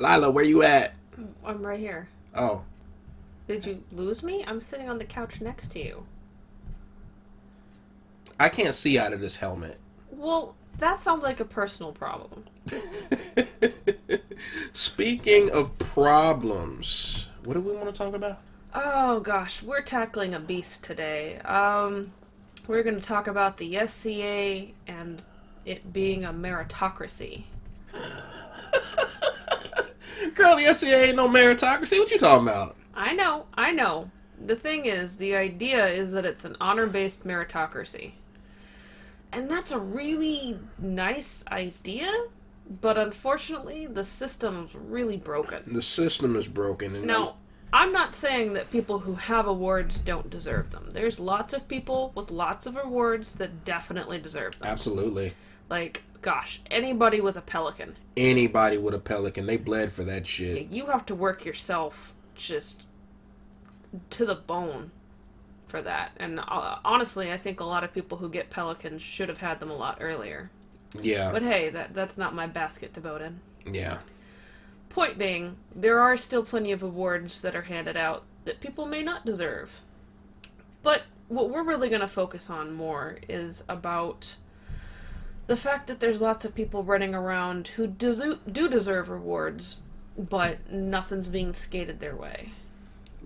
Lilah, where you at? I'm right here. Oh, Did you lose me? I'm sitting on the couch next to you. I can't see out of this helmet. Well, that sounds like a personal problem. Speaking of problems, what do we want to talk about? Oh gosh, we're tackling a beast today. Um, we're going to talk about the SCA and it being a meritocracy. Girl, the SCA ain't no meritocracy. What you talking about? I know, I know. The thing is, the idea is that it's an honor based meritocracy. And that's a really nice idea, but unfortunately, the system's really broken. The system is broken. And Now, I'm not saying that people who have awards don't deserve them. There's lots of people with lots of awards that definitely deserve them. absolutely, Like, gosh, anybody with a pelican. anybody with a pelican, they bled for that shit. You have to work yourself just to the bone for that. And uh, honestly, I think a lot of people who get pelicans should have had them a lot earlier. Yeah, But hey, that that's not my basket to vote in. yeah, Point being, there are still plenty of awards that are handed out that people may not deserve. But what we're really going to focus on more is about the fact that there's lots of people running around who desu- do deserve rewards, but nothing's being skated their way.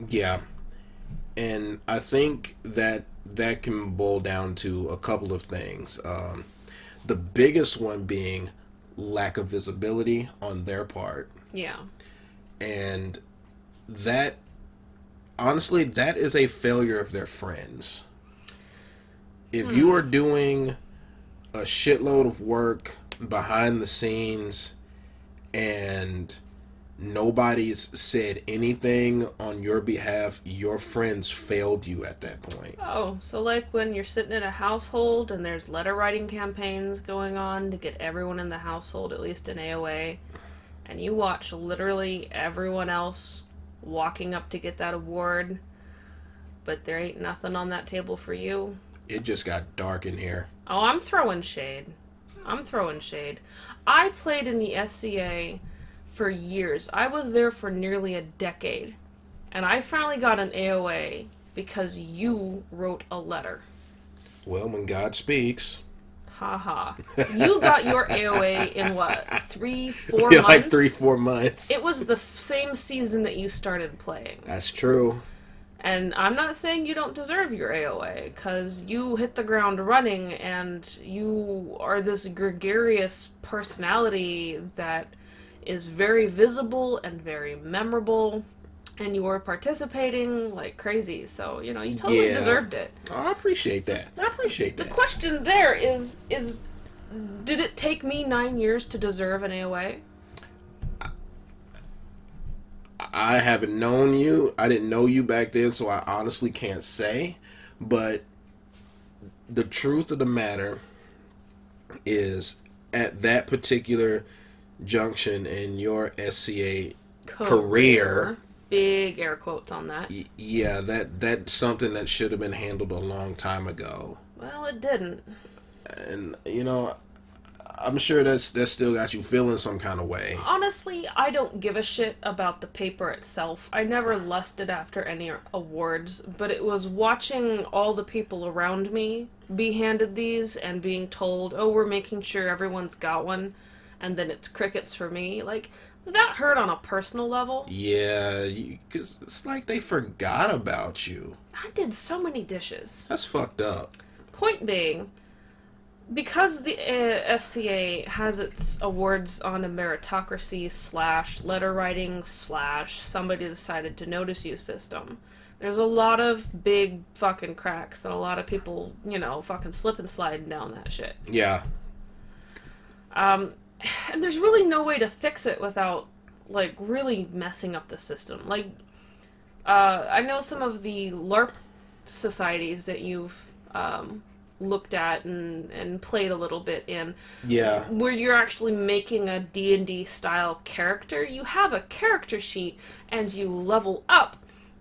yeah. And I think that that can boil down to a couple of things. Um, the biggest one being lack of visibility on their part. Yeah. and that honestly that is a failure of their friends if you are doing a shitload of work behind the scenes and nobody's said anything on your behalf. Your friends failed you at that point. Oh, so like when you're sitting in a household and there's letter writing campaigns going on to get everyone in the household at least an AOA, and you watch literally everyone else walking up to get that award, but there ain't nothing on that table for you. it just got dark in here Oh, I'm throwing shade. I'm throwing shade. I played in the SCA for years. I was there for nearly a decade. And I finally got an AOA because you wrote a letter. well when god speaks Haha. You got your AOA in what? Three, four yeah, months? like three four months It was the same season that you started playing. that's true And I'm not saying you don't deserve your AOA, because you hit the ground running and you are this gregarious personality that is very visible and very memorable, and you were participating like crazy. So, you know, you totally Yeah. deserved it. oh, i appreciate that i appreciate that. The question there is is did it take me nine years to deserve an AOA? I haven't known you. I didn't know you back then, so I honestly can't say. But the truth of the matter is, at that particular junction in your SCA career, Big air quotes on that. y- yeah, that that's something that should have been handled a long time ago. Well, it didn't. And you know, I'm sure that's that still got you feeling some kind of way. Honestly, I don't give a shit about the paper itself. I never lusted after any awards, but it was watching all the people around me be handed these and being told, oh, we're making sure everyone's got one, and then it's crickets for me. Like, that hurt on a personal level. Yeah, because it's like they forgot about you. I did so many dishes. That's fucked up. Point being, because the uh, SCA has its awards on a meritocracy slash letter writing slash somebody decided to notice you system, there's a lot of big fucking cracks and a lot of people, you know, fucking slip and sliding down that shit. Yeah, Um, and there's really no way to fix it without like really messing up the system. Like, uh, I know some of the LARP societies that you've um, looked at and, and played a little bit in, yeah, where you're actually making a D&D style character. You have a character sheet and you level up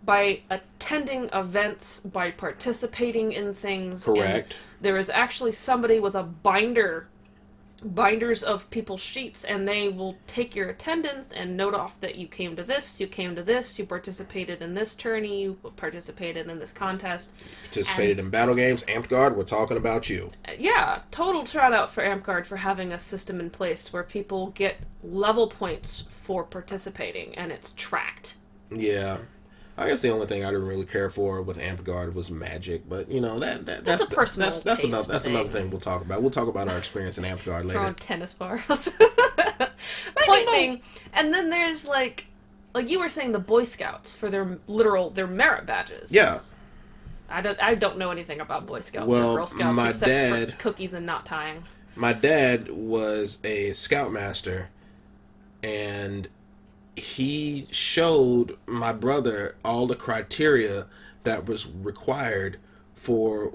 by attending events, by participating in things. and correct. there is actually somebody with a binder binders of people's sheets and they will take your attendance and note off that you came to this, you came to this, you participated in this tourney, you participated in this contest. Participated in battle games, Amtgard, we're talking about you. Uh, Yeah, total shout out for Amtgard for having a system in place where people get level points for participating and it's tracked. Yeah. I guess the only thing I didn't really care for with Amtgard was magic, but you know that, that that's a personal that's that's taste another that's another thing. thing we'll talk about. We'll talk about our experience in Amtgard later. throwing tennis bars. Point being, and then there's like, like you were saying, the Boy Scouts for their literal their merit badges. Yeah, I don't, I don't know anything about Boy Scouts Well, or Girl Scouts my except dad- for cookies and not tying. my dad was a scoutmaster and he showed my brother all the criteria that was required for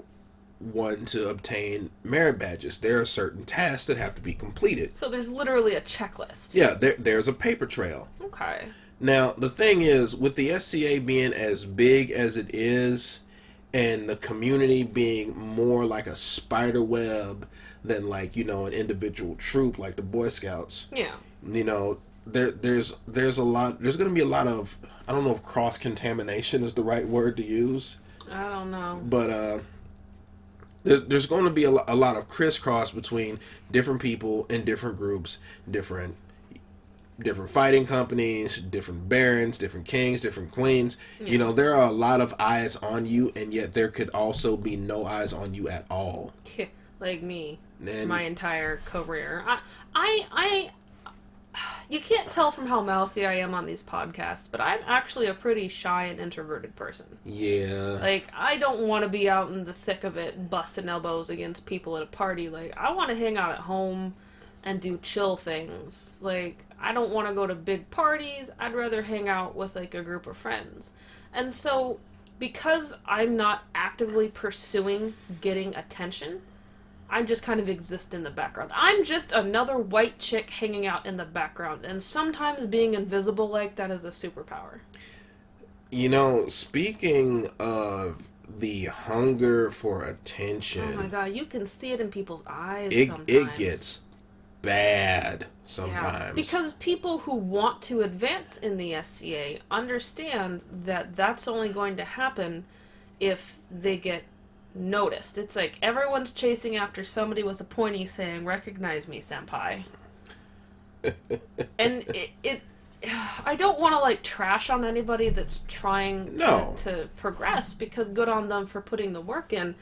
one to obtain merit badges there are certain tasks that have to be completed So there's literally a checklist. yeah there, there's a paper trail Okay. now the thing is with the sca being as big as it is and the community being more like a spider web than like you know an individual troop like the boy scouts Yeah. you know there there's there's a lot there's going to be a lot of i don't know if cross contamination is the right word to use I don't know. but uh there, there's going to be a, a lot of crisscross between different people and different groups different different fighting companies different barons different kings different queens you know there are a lot of eyes on you and yet there could also be no eyes on you at all like me, And- my entire career. I, I, I. You can't tell from how mouthy I am on these podcasts, but I'm actually a pretty shy and introverted person. yeah Like, I don't want to be out in the thick of it, busting elbows against people at a party. Like, I want to hang out at home and do chill things. Like, I don't want to go to big parties. I'd rather hang out with, like, a group of friends. And so, because I'm not actively pursuing getting attention, I just kind of exist in the background. I'm just another white chick hanging out in the background. And sometimes being invisible like that is a superpower. You know, speaking of the hunger for attention, Oh my god, you can see it in people's eyes it sometimes. it gets bad Yeah, sometimes. because people who want to advance in the SCA understand that that's only going to happen if they get noticed. It's like everyone's chasing after somebody with a pointy saying, "Recognize me, senpai." and it, it I don't want to like trash on anybody that's trying to, No. to progress because good on them for putting the work in.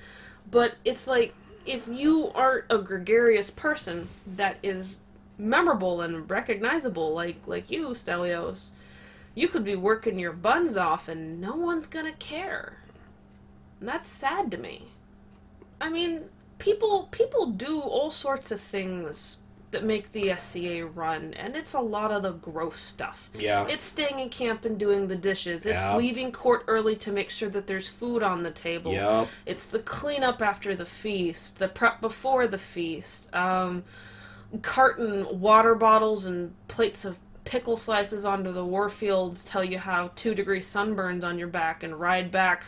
But it's like if you aren't a gregarious person that is memorable and recognizable, like like you, Stelios, you could be working your buns off and no one's gonna care. And that's sad to me. I mean, people people do all sorts of things that make the SCA run, and it's a lot of the gross stuff. yeah, It's staying in camp and doing the dishes. It's Yeah. leaving court early to make sure that there's food on the table. Yep. It's the cleanup after the feast, the prep before the feast, um, carton water bottles and plates of pickle slices onto the warfields till you have two degree sunburns on your back and ride back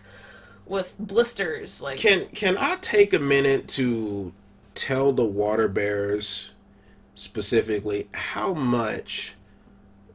with blisters. Like, Can can I take a minute to tell the water bearers specifically how much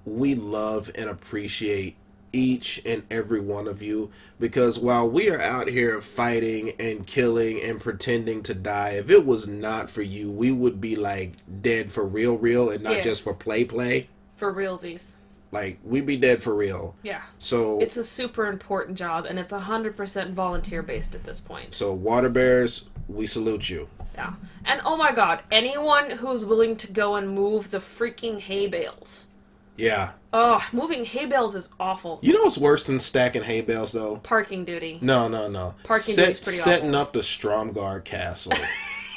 we love and appreciate each and every one of you because while we are out here fighting and killing and pretending to die if it was not for you we would be like dead for real real and not Yeah. just for play play for realsies. Like we'd be dead for real Yeah. so It's a super important job, and it's 100% volunteer based at this point. so water bears we salute you Yeah. And oh my god, anyone who's willing to go and move the freaking hay bales. yeah Oh, moving hay bales is awful. You know what's worse than stacking hay bales, though? Parking duty. No, no, no. Parking Set, duty's pretty setting awful. up the Stromgard Castle.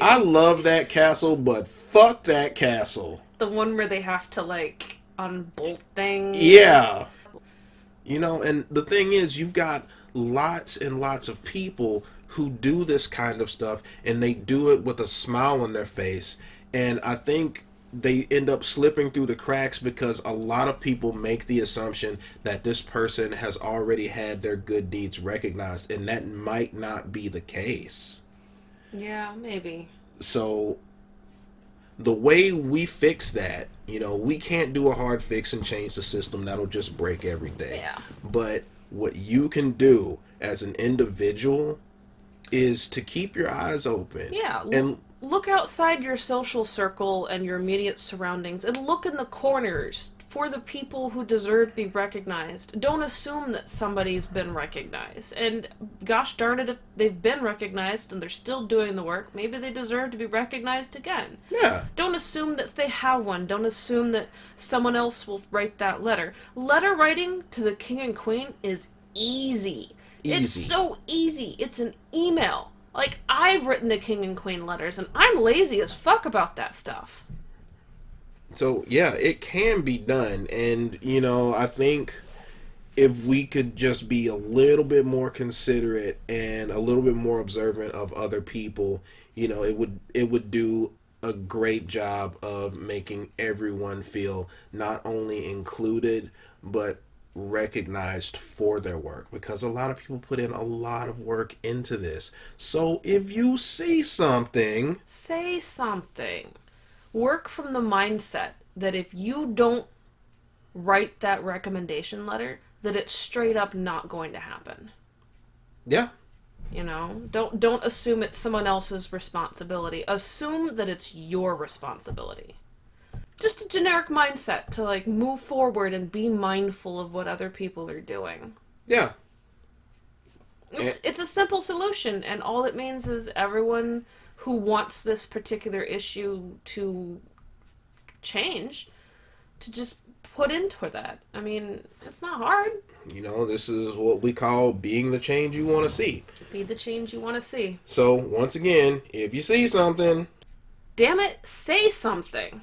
I love that castle, but fuck that castle. The one where they have to like unbolt things. Yeah. You know, and the thing is, you've got lots and lots of people who do this kind of stuff, and they do it with a smile on their face. And I think they end up slipping through the cracks because a lot of people make the assumption that this person has already had their good deeds recognized, and that might not be the case. Yeah, maybe. so the way we fix that, you know, we can't do a hard fix and change the system. That'll just break every day. Yeah. But what you can do as an individual is to keep your eyes open. Yeah. l- And look outside your social circle and your immediate surroundings and look in the corners for the people who deserve to be recognized. Don't assume that somebody's been recognized. And gosh darn it, if they've been recognized and they're still doing the work, maybe they deserve to be recognized again. yeah, Don't assume that they have one. Don't assume that someone else will write that letter. Letter writing to the king and queen is easy. easy. It's so easy. It's an email. Like I've written the king and queen letters and I'm lazy as fuck about that stuff. So yeah, it can be done, and you know, I think if we could just be a little bit more considerate and a little bit more observant of other people, you know, it would it would do a great job of making everyone feel not only included but recognized for their work because a lot of people put in a lot of work into this. So if you see something, Say something. Work from the mindset that if you don't write that recommendation letter, that it's straight up not going to happen. yeah, You know, don't don't assume it's someone else's responsibility. Assume that it's your responsibility. Just a generic mindset to like move forward and be mindful of what other people are doing. yeah, It's, it's a simple solution, and all it means is everyone who wants this particular issue to change to just put into that. I mean, it's not hard. You know, this is what we call being the change you want to see. Be the change you want to see. So, once again, if you see something, Damn it, say something.